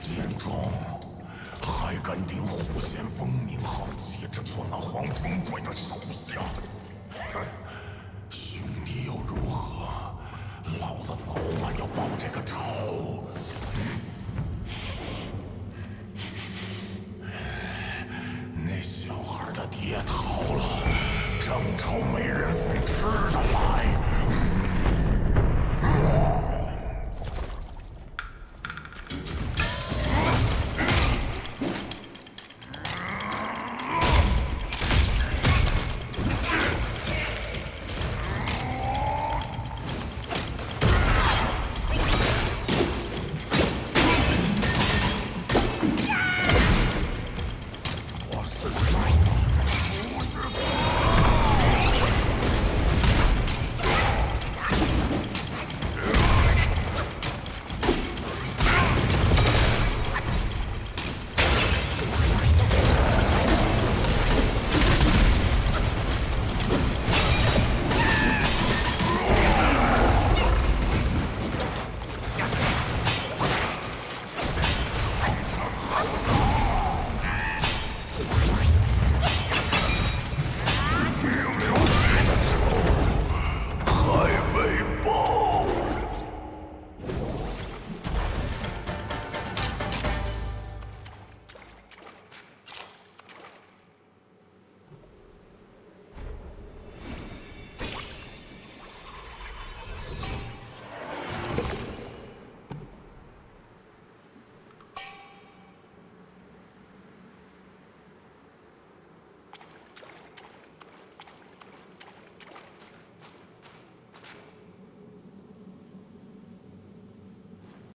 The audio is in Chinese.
见状，还敢顶虎先锋名号，接着做那黄风怪的手下？兄弟又如何？老子早晚要报这个仇！那小孩的爹逃了，正愁没人送吃的来。Who's the